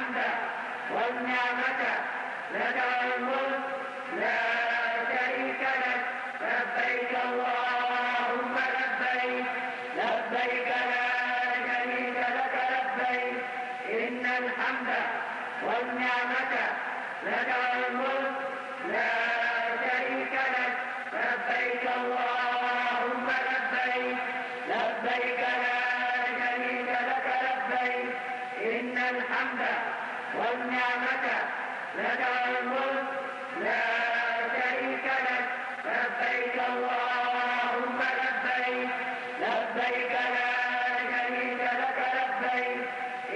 الحمد والنعمة. لك الملك لا شريك لك. لبيك اللهم لبيك. لبيك لا شريك لك. لبيك. إن الحمد والنعمة. لك الملك لا شريك لك. لبيك اللهم لبيك. لبيك لا شريك لك لبيك إن الحمد والنعمة. لك الملك لا شريك لك. لبيك اللهم لبيك لبيك لا شريك لك لبيك.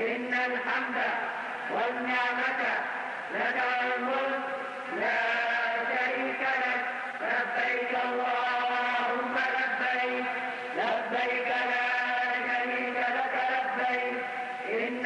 إن الحمد والنعمة. لك الملك لا شريك لك. لبيك اللهم لبيك لبيك لا شريك لك لبيك إن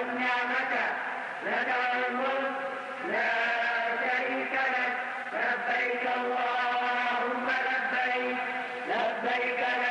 له نعمك لك الملك لا شريك لك. لبيك اللهم لبيك لبيك لك